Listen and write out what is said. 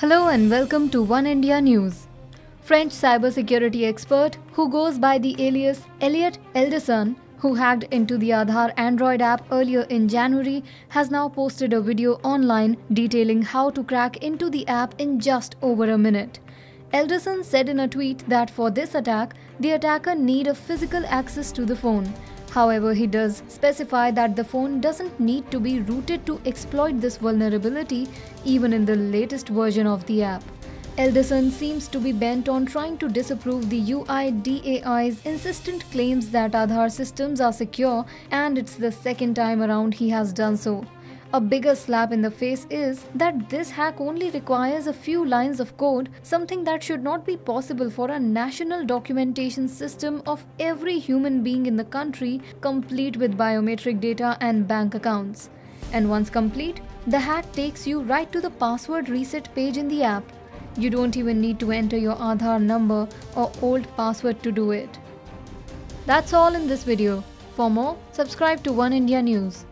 Hello and welcome to One India News. French cybersecurity expert who goes by the alias Elliot Alderson, who hacked into the Aadhaar Android app earlier in January, has now posted a video online detailing how to crack into the app in just over a minute. Alderson said in a tweet that for this attack, the attacker need a physical access to the phone However, he does specify that the phone doesn't need to be rooted to exploit this vulnerability even in the latest version of the app. Alderson seems to be bent on trying to disapprove the UIDAI's insistent claims that Aadhaar systems are secure and it's the second time around he has done so. A bigger slap in the face is that this hack only requires a few lines of code, something that should not be possible for a national documentation system of every human being in the country, complete with biometric data and bank accounts. And once complete, the hack takes you right to the password reset page in the app. You don't even need to enter your Aadhaar number or old password to do it. That's all in this video. For more, subscribe to One India News.